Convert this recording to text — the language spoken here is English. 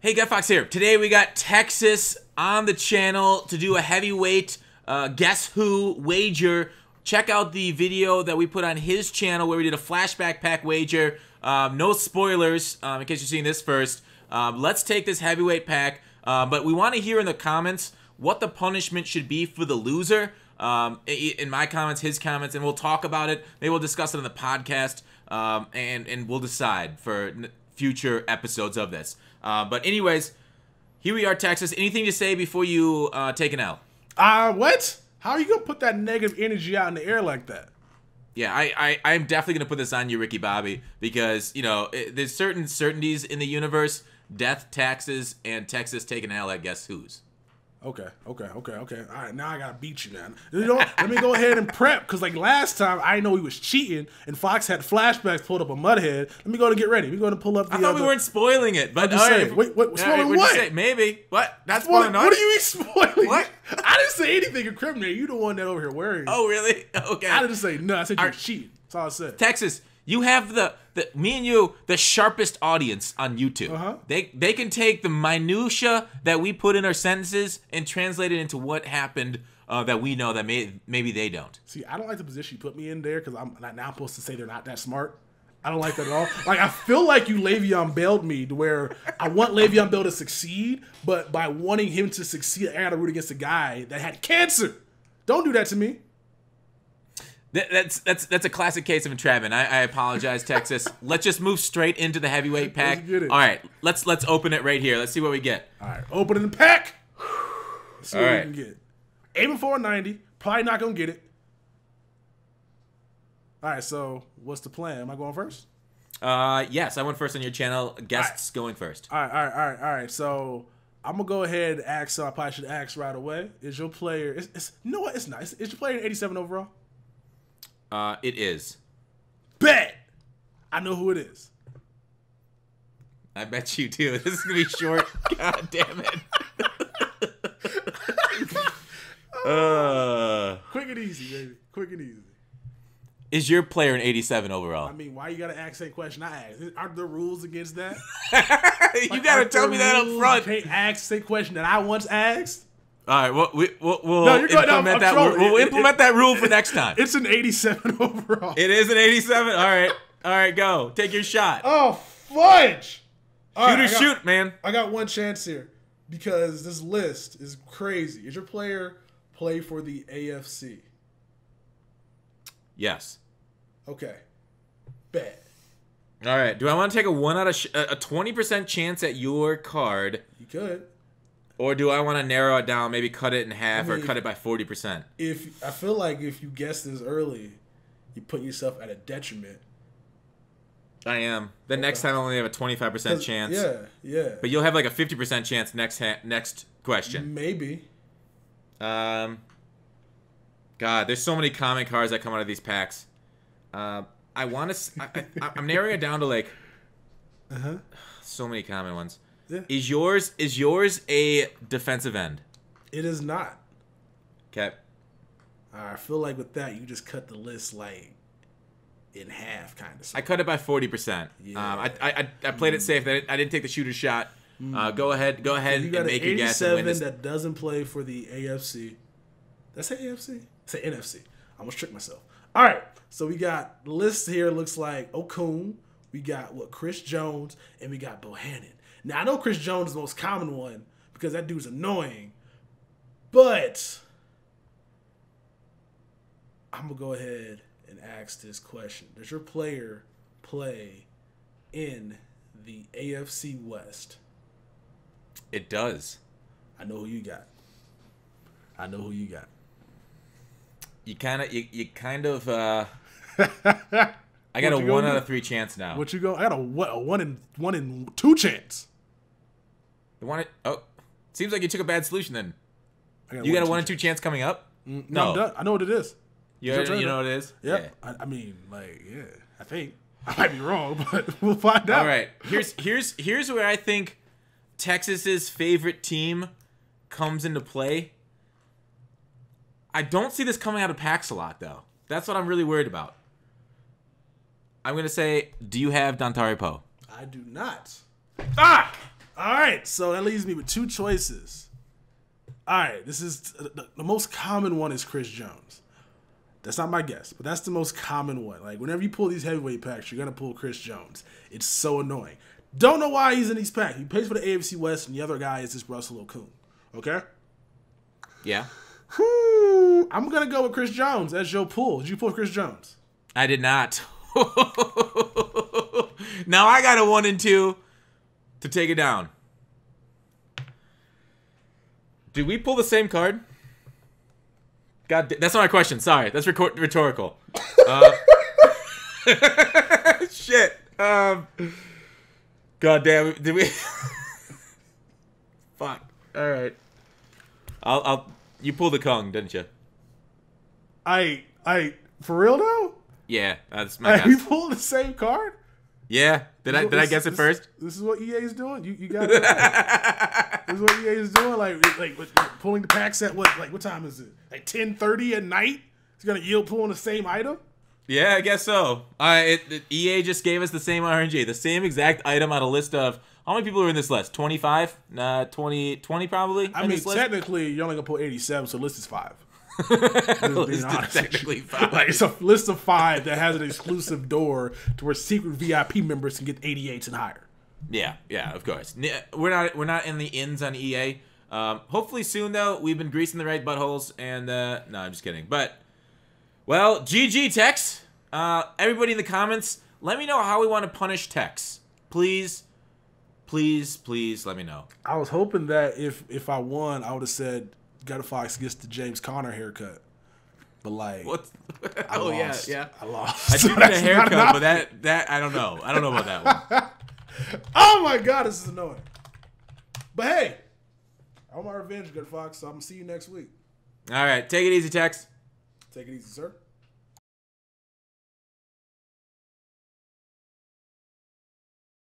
Hey, GutFoxx here. Today we got Texas on the channel to do a heavyweight uh, guess who wager. Check out the video that we put on his channel where we did a flashback pack wager. Um, no spoilers um, in case you're seeing this first. Um, let's take this heavyweight pack, uh, but we want to hear in the comments what the punishment should be for the loser. Um, in my comments, his comments, and we'll talk about it. Maybe we'll discuss it on the podcast, um, and and we'll decide for future episodes of this. Uh, but anyways, here we are, Texas. Anything to say before you uh, take an L? Uh, what? How are you gonna put that negative energy out in the air like that? Yeah, I, I, I'm definitely gonna put this on you, Ricky Bobby, because you know it, there's certain certainties in the universe: death, taxes, and Texas taking an L at guess who's. Okay, okay, okay, okay. All right, now I gotta beat you, man. You know, let me go ahead and prep because like last time I know he was cheating and Fox had flashbacks pulled up a mudhead. Let me go and get ready. We're going to pull up. The, I thought uh, we weren't spoiling it, but all right. Wait, wait, spoiling right, what? Maybe what? That's spoiling. What, what are you spoiling? What? I didn't say anything incriminating. You the one that over here worrying. Oh really? Okay. I didn't say no. I said you're cheating. That's all I said. Texas, you have the, the me and you the sharpest audience on YouTube. Uh-huh. They they can take the minutia that we put in our sentences and translate it into what happened uh, that we know that may, maybe they don't. See, I don't like the position you put me in there because I'm not now I'm supposed to say they're not that smart. I don't like that at all. Like I feel like you Le'Veon bailed me to where I want Le'Veon Bell to succeed, but by wanting him to succeed, I got to root against a guy that had cancer. Don't do that to me that's that's that's a classic case of entrapment. I, I apologize, Texas. let's just move straight into the heavyweight pack. All right, let's let's open it right here. Let's see what we get. All right, opening the pack. Let's see All what right. we can get. Aiming for a 90. Probably not gonna get it. All right, so what's the plan? Am I going first? Uh, yes, I went first on your channel. Guests right. going first. All right, all right, all right, all right. So I'm gonna go ahead and ask. So I probably should ask right away. Is your player? It's, it's you know what? It's nice. Is your player 87 overall? Uh, it is. Bet. I know who it is. I bet you do. This is gonna be short. God damn it. uh, Quick and easy, baby. Quick and easy. Is your player an 87 overall? I mean, why you gotta ask that question? I asked. Are there rules against that? you like, gotta tell me that up front. You can't ask the question that I once asked. All right, well, we, we'll, we'll no, implement that. We'll, we'll implement it, that rule for next time. It's an 87 overall. It is an 87. All right, all right, go take your shot. Oh fudge! All shoot right, or got, shoot, man. I got one chance here because this list is crazy. Is your player play for the AFC? Yes. Okay. Bet. All right. Do I want to take a one out of sh- a twenty percent chance at your card? You could. Or do I want to narrow it down, maybe cut it in half I mean, or cut it by 40%? If I feel like if you guess this early, you put yourself at a detriment. I am. The okay. next time I only have a 25% chance. Yeah, yeah. But you'll have like a 50% chance next ha- next question. Maybe. Um God, there's so many common cards that come out of these packs. Uh, I want to. I, I'm narrowing it down to like. Uh huh. So many common ones. Yeah. Is yours is yours a defensive end? It is not. Okay. I feel like with that you just cut the list like in half, kind of. I cut it by forty percent. Yeah. Um, I, I I played mm. it safe. That I didn't take the shooter shot. Mm. Uh, go ahead, go ahead and make an a guess. And win that doesn't play for the AFC. That's AFC. Say NFC. I almost tricked myself. All right, so we got the list here. Looks like Okung. We got what Chris Jones, and we got Bohannon. Now I know Chris Jones is the most common one because that dude's annoying, but I'm gonna go ahead and ask this question: Does your player play in the AFC West? It does. I know who you got. I know who you got. You kind of, you, you kind of. uh I got a one out of three chance now. What you go? I got a, what, a one in one in two chance. You want it? Oh, seems like you took a bad solution then. Got you got a one and two chance coming up? Mm, no, no. i know what it is. You, you know what it is? Yep. Yeah. I, I, mean, like, yeah. I think I might be wrong, but we'll find out. All right. Here's here's here's where I think Texas's favorite team comes into play. I don't see this coming out of packs a lot, though. That's what I'm really worried about. I'm gonna say, do you have Dontari Poe? I do not. Ah! All right, so that leaves me with two choices. All right, this is the, the most common one is Chris Jones. That's not my guess, but that's the most common one. Like whenever you pull these heavyweight packs, you're gonna pull Chris Jones. It's so annoying. Don't know why he's in these packs. He plays for the AFC West, and the other guy is this Russell Okung. Okay. Yeah. Whew, I'm gonna go with Chris Jones as your pull. Did you pull Chris Jones? I did not. now I got a one and two to take it down. Did we pull the same card? God, that's not my question. Sorry, that's rhetor- rhetorical. Uh, shit. Um. God damn! Did we? Fuck. All right. I'll. I'll. You pulled the Kong, didn't you? I I for real though. Yeah, that's my guess. pulled the same card. Yeah. Did I? Did I guess it this- first? This is what EA is doing. You you got it. this is what EA is doing. Like like pulling the packs at what like what time is it? Like ten thirty at night. He's gonna yield pulling the same item. Yeah, I guess so. Uh, it, it- EA just gave us the same RNG, the same exact item on a list of how many people are in this list? 25? Uh, 20, 20 probably. I mean, this list? technically, you're only gonna pull eighty seven, so list is five. List is technically five. Like it's a list of five that has an exclusive door to where secret VIP members can get eighty eights and higher. Yeah, yeah, of course. We're not we're not in the ins on EA. Um, hopefully soon though. We've been greasing the right buttholes, and uh, no, I'm just kidding. But well, GG Tex. Uh, everybody in the comments, let me know how we want to punish Tex. Please, please, please, let me know. I was hoping that if if I won, I would have said Gutter Fox gets the James Conner haircut. But like, What? I oh lost. yeah, yeah. I lost. I do get a haircut, but that that I don't know. I don't know about that one. Oh my god, this is annoying. But hey, I want my revenge, Gutter Fox. So I'm gonna see you next week. All right, take it easy, Tex. Take it easy, sir.